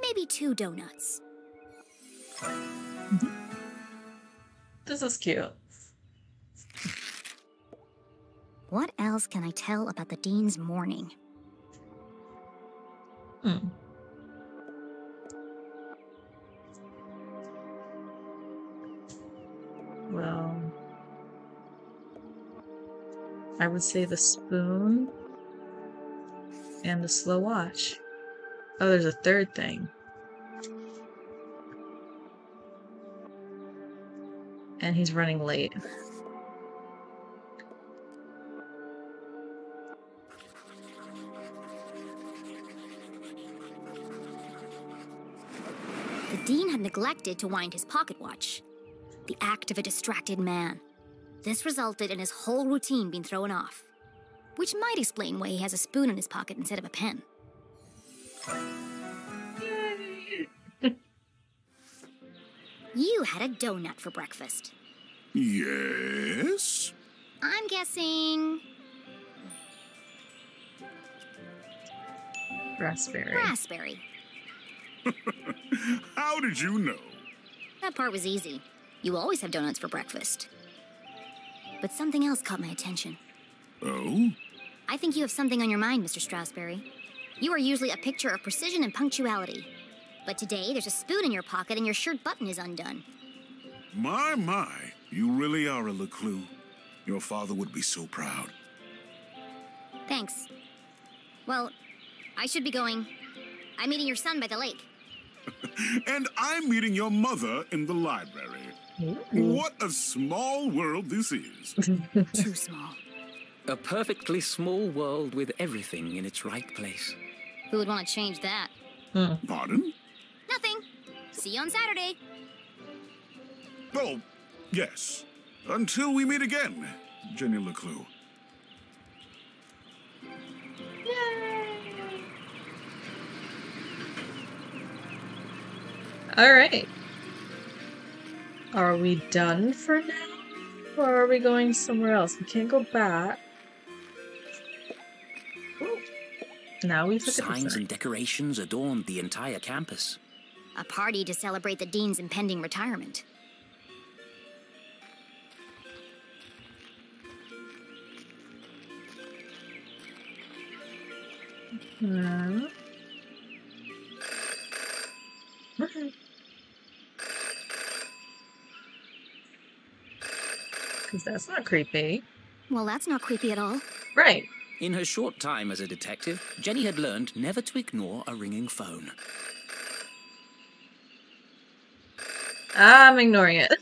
maybe two donuts. This is cute. What else can I tell about the dean's morning? Hmm. I would say the spoon and the slow watch. Oh, there's a third thing. And he's running late. The dean had neglected to wind his pocket watch. The act of a distracted man. This resulted in his whole routine being thrown off. Which might explain why he has a spoon in his pocket instead of a pen. you had a donut for breakfast. Yes? I'm guessing Raspberry. raspberry. How did you know? That part was easy. You always have donuts for breakfast. But something else caught my attention. Oh? I think you have something on your mind, Mr. Strasberry. You are usually a picture of precision and punctuality. But today, there's a spoon in your pocket and your shirt button is undone. My, my. You really are a LeClue. Your father would be so proud. Thanks. Well, I should be going. I'm meeting your son by the lake. And I'm meeting your mother in the library. Mm-hmm. What a small world this is. Too small. A perfectly small world with everything in its right place. Who would want to change that? Hmm. Pardon? Nothing. See you on Saturday. Oh, yes. Until we meet again, Jenny LeClue. All right. Are we done for now? Or are we going somewhere else? We can't go back. Ooh. Now we took Signs and decorations adorned the entire campus. A party to celebrate the Dean's impending retirement. Hmm. Because that's not creepy. Well, that's not creepy at all. Right. In her short time as a detective, Jenny had learned never to ignore a ringing phone. I'm ignoring it.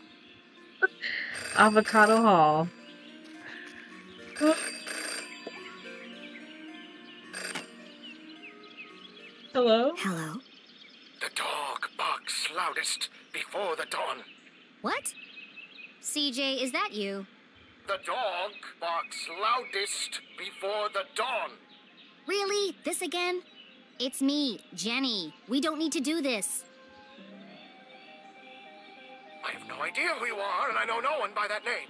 Avocado Hall. Hello? Hello. The dog barks loudest before the dawn. What? CJ, is that you? The dog barks loudest before the dawn. Really? This again? It's me, Jenny. We don't need to do this. I have no idea who you are, and I know no one by that name.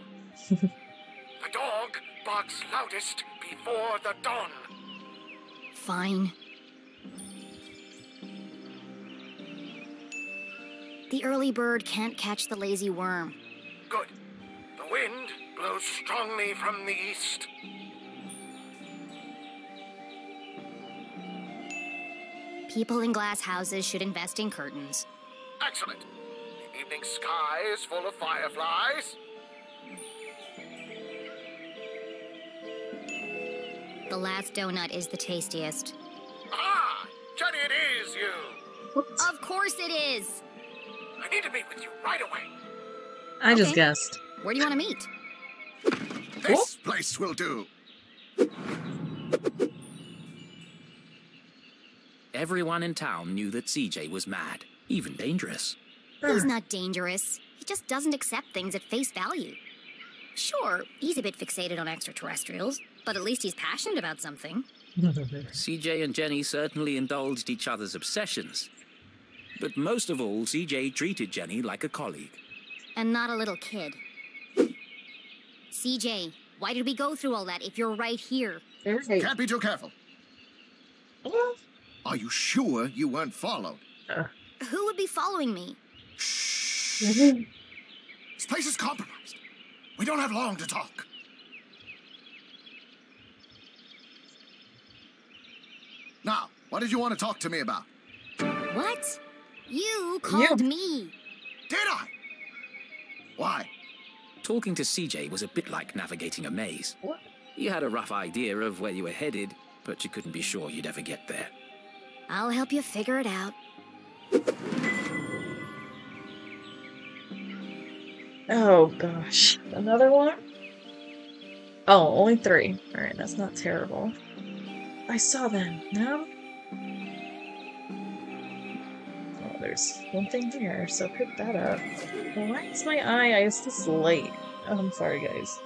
the dog barks loudest before the dawn. Fine. The early bird can't catch the lazy worm. Good. The wind blows strongly from the east. People in glass houses should invest in curtains. Excellent. The evening sky is full of fireflies. The last donut is the tastiest. Ah! Jenny, it is you! Of course it is! I need to meet with you right away. I just Okay. guessed. Where do you want to meet? This place will do. Everyone in town knew that CJ was mad, even dangerous. He's not dangerous. He just doesn't accept things at face value. Sure, he's a bit fixated on extraterrestrials, but at least he's passionate about something. CJ and Jenny certainly indulged each other's obsessions. But most of all, CJ treated Jenny like a colleague. And not a little kid. CJ, why did we go through all that if you're right here? Can't be too careful. Are you sure you weren't followed? Uh. Who would be following me? This place is compromised. We don't have long to talk. Now, what did you want to talk to me about? What? You called me. Did I? Why? Talking to CJ was a bit like navigating a maze. What? You had a rough idea of where you were headed, but you couldn't be sure you'd ever get there. I'll help you figure it out. Oh gosh. Another one? Oh, only three. Alright, that's not terrible. I saw them. No? There's one thing here, so pick that up. Why is my eye ice this late? Oh, I'm sorry, guys.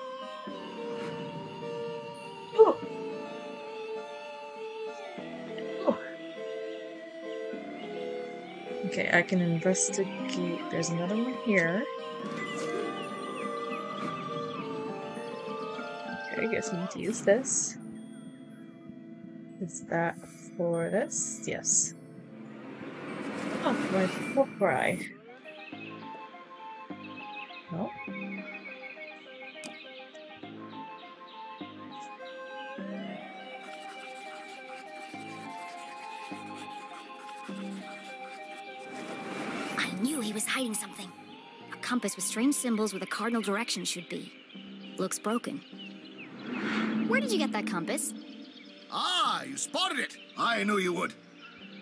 Ooh. Ooh. Okay, I can investigate. There's another one here. Okay, I guess we need to use this. Is that for this? Yes. Oh, my poor cry. No. I knew he was hiding something. A compass with strange symbols where the cardinal direction should be. Looks broken. Where did you get that compass? Ah, you spotted it. I knew you would.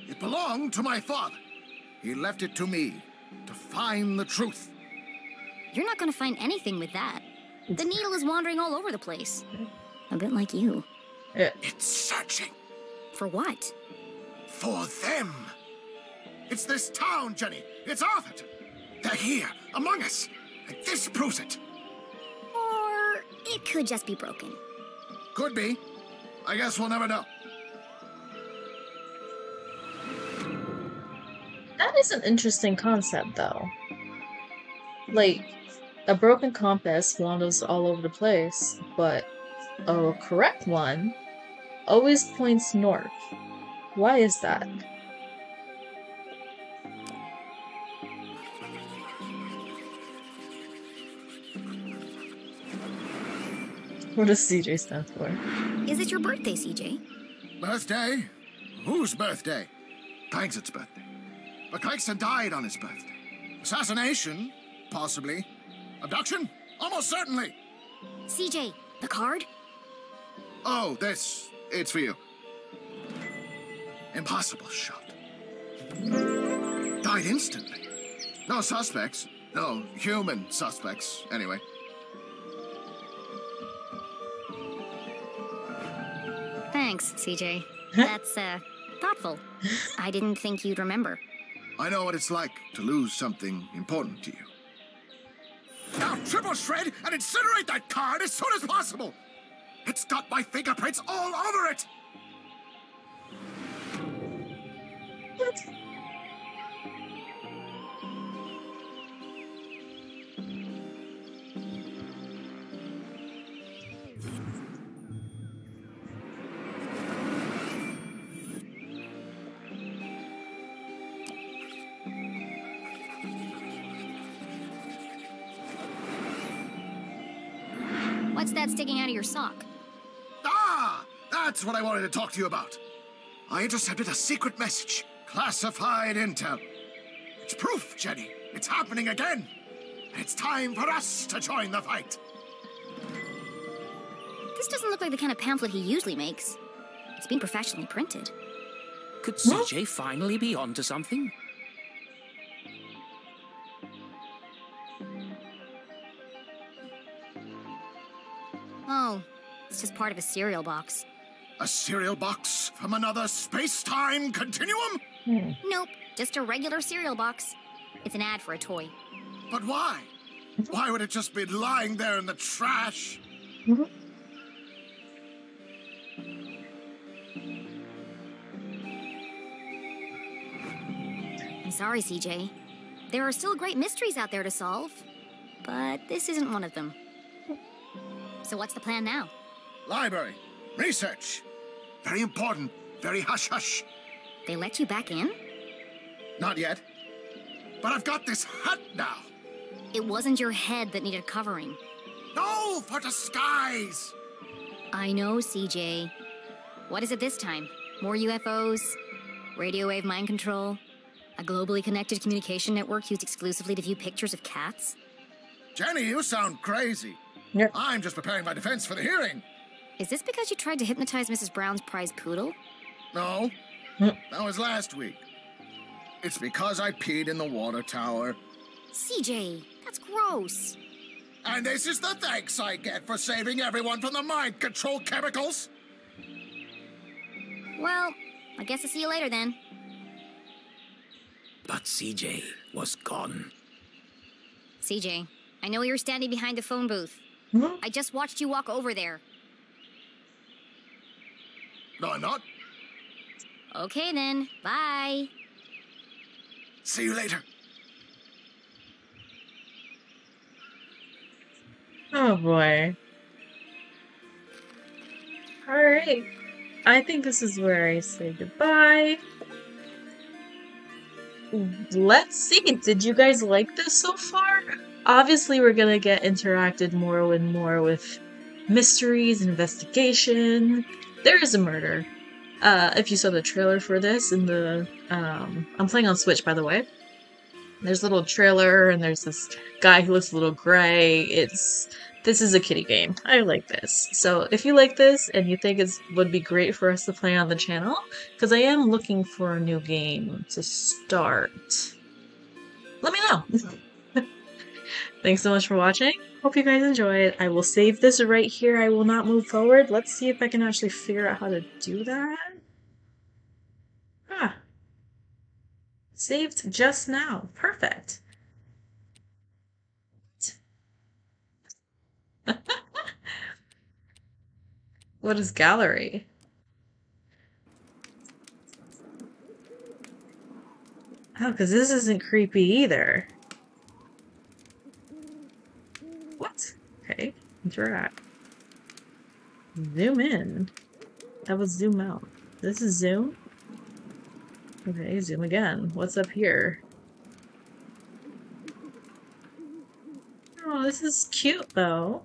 It belonged to my father. He left it to me to find the truth. You're not gonna find anything with that. The needle is wandering all over the place. A bit like you. Yeah. It's searching For what? for them. It's this town, Jenny. It's Arthurton. They're here, among us. And this proves it. Or it could just be broken. Could be. I guess we'll never know. Is an interesting concept, though. Like, a broken compass wanders all over the place, but a correct one always points north. Why is that? What does CJ stand for? Is it your birthday, CJ? Birthday? Whose birthday? Thanks, it's birthday. But Clangston died on his birthday. Assassination? Possibly. Abduction? Almost certainly. CJ, the card? Oh, this. It's for you. Impossible shot. Died instantly. No suspects. No human suspects, anyway. Thanks, CJ. That's, uh, thoughtful. I didn't think you'd remember. I know what it's like to lose something important to you. Now triple shred and incinerate that card as soon as possible! It's got my fingerprints all over it! What's that sticking out of your sock? Ah! That's what I wanted to talk to you about. I intercepted a secret message. Classified intel. It's proof, Jenny. It's happening again. And it's time for us to join the fight. This doesn't look like the kind of pamphlet he usually makes. It's been professionally printed. Could CJ finally be onto something? It's just part of a cereal box. A cereal box from another space-time continuum? Hmm. Nope, just a regular cereal box. It's an ad for a toy. But why? Why would it just be lying there in the trash? Mm-hmm. I'm sorry, CJ. There are still great mysteries out there to solve, but this isn't one of them. So what's the plan now? Library. Research. Very important. Very hush-hush. They let you back in? Not yet. But I've got this hat now. It wasn't your head that needed covering. No, for disguise. I know, CJ. What is it this time? More UFOs? Radio wave mind control? A globally connected communication network used exclusively to view pictures of cats? Jenny, you sound crazy. Yep. I'm just preparing my defense for the hearing. Is this because you tried to hypnotize Mrs. Brown's prize poodle? No, Hmm. that was last week. It's because I peed in the water tower. CJ, that's gross. And this is the thanks I get for saving everyone from the mind control chemicals? Well, I guess I'll see you later then. But CJ was gone. CJ, I know you're standing behind the phone booth. Hmm? I just watched you walk over there. No, I'm not. Okay then, bye. See you later. Oh boy. Alright. I think this is where I say goodbye. Let's see. Did you guys like this so far? Obviously, we're gonna get interacted more and more with mysteries, investigation. There is a murder. Uh, if you saw the trailer for this in the, um, I'm playing on Switch, by the way. There's a little trailer, and there's this guy who looks a little gray. It's this is a kitty game. I like this. So if you like this and you think it would be great for us to play on the channel, because I am looking for a new game to start, let me know. Thanks so much for watching. Hope you guys enjoy it. I will save this right here. I will not move forward. Let's see if I can actually figure out how to do that. Ah. Saved just now. Perfect. what is gallery? Oh, because this isn't creepy either. What? Interact. Zoom in. That was zoom out. This is zoom? Okay, zoom again. What's up here? Oh, this is cute though.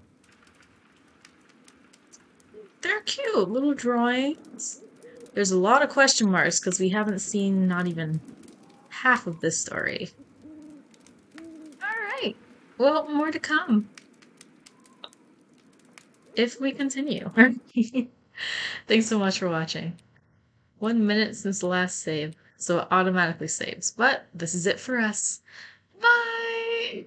They're cute, little drawings. There's a lot of question marks because we haven't seen not even half of this story. Alright, well, more to come. If we continue. Thanks so much for watching. One minute since the last save, so it automatically saves. But this is it for us. Bye!